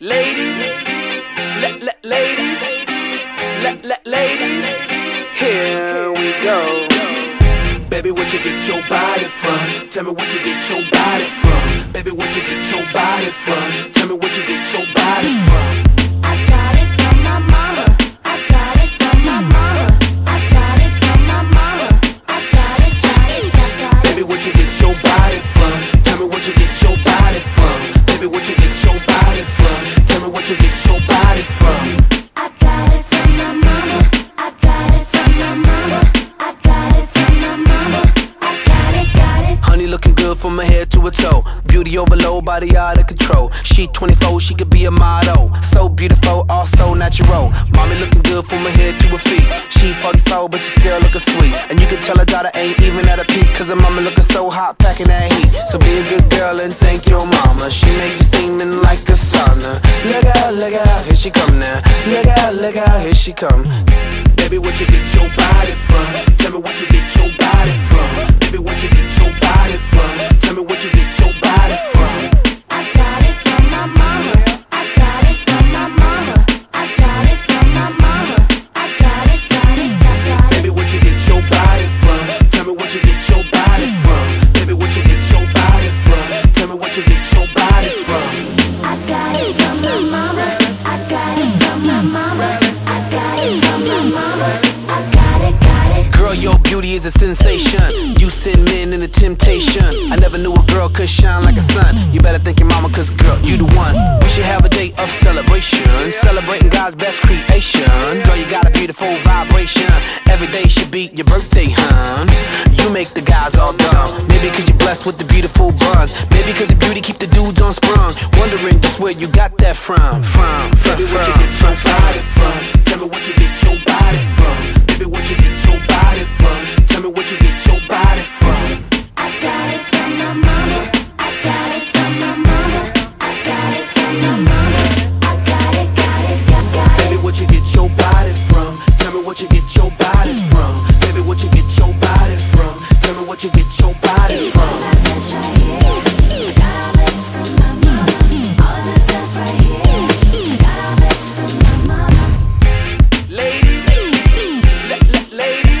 Ladies, la- la- ladies, la- la- ladies, here we go. Baby, where'd you get your body from? Tell me where'd you get your body from? Baby, where'd you get your body from? From her head to her toe. Beauty overload, body out of control. She 24, she could be a model. So beautiful, also natural. Mommy looking good from her head to her feet. She 44, but she still looking sweet. And you can tell her daughter ain't even at a peak. Cause her mama looking so hot, packing that heat. So be a good girl and thank your mama. She made you steaming like a sauna. Look out, look out, here she come now. Look out, look out, here she come. Baby, where'd you get your body from? Tell me where'd you get your body from? Your body from? I got it from my mama. I got it from my mama. I got it from my mama. I got it, got it. Girl, your beauty is a sensation. You send men into temptation. I never knew a girl could shine like a sun. You better thank your mama, cause girl, you the one. We should have a day of celebration. Celebrating God's best creation. Girl, you got a beautiful vibration. Every day should be your birthday, hun. You make the blessed with the beautiful buns. Maybe cause your beauty keep the dudes on sprung. Wondering just where you got that from. From, from, from.